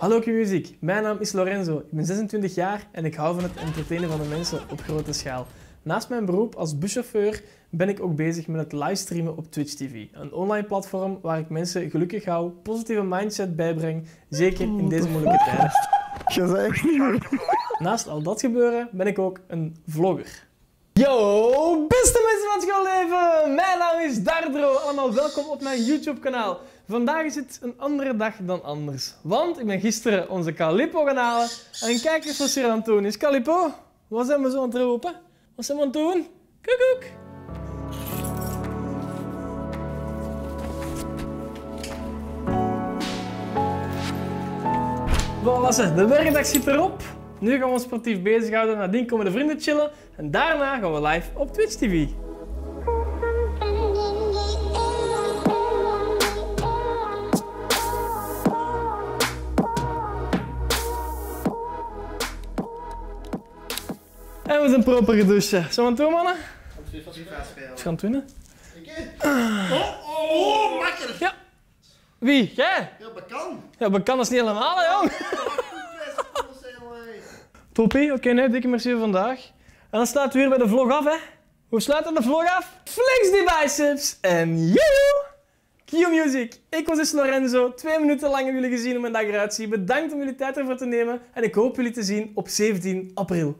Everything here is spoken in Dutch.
Hallo Q-Music, mijn naam is Lorenzo. Ik ben 26 jaar en ik hou van het entertainen van de mensen op grote schaal. Naast mijn beroep als buschauffeur ben ik ook bezig met het livestreamen op Twitch TV. Een online platform waar ik mensen gelukkig hou, positieve mindset bijbreng, zeker in deze moeilijke tijden. Je. Naast al dat gebeuren ben ik ook een vlogger. Yo, beste mensen van het schoolleven! Is Dardro. Allemaal welkom op mijn YouTube-kanaal. Vandaag is het een andere dag dan anders. Want ik ben gisteren onze Calippo gaan. En kijk eens wat ze aan het doen is. Calippo, wat zijn we zo aan het roepen? Wat zijn we aan het doen? Koekoek! Voilà, de werkdag zit erop. Nu gaan we ons sportief bezighouden. Nadien komen de vrienden chillen. En daarna gaan we live op Twitch TV. En we zijn proper gedoucht. Zullen we het doen, mannen? We gaan het winnen. Oh, oh, makker! Ja. Wie? Jij? Ja, dat kan. Ja, maar kan dat niet helemaal, hè, jong. Toppie, oké, nee, dikke merci voor vandaag. En dan sluiten we weer bij de vlog af, hè. Hoe sluiten we de vlog af? Flex die biceps en yo! Q-Music, ik was dus Lorenzo. Twee minuten lang hebben jullie gezien hoe mijn dag eruit ziet. Bedankt om jullie tijd ervoor te nemen en ik hoop jullie te zien op 17 april.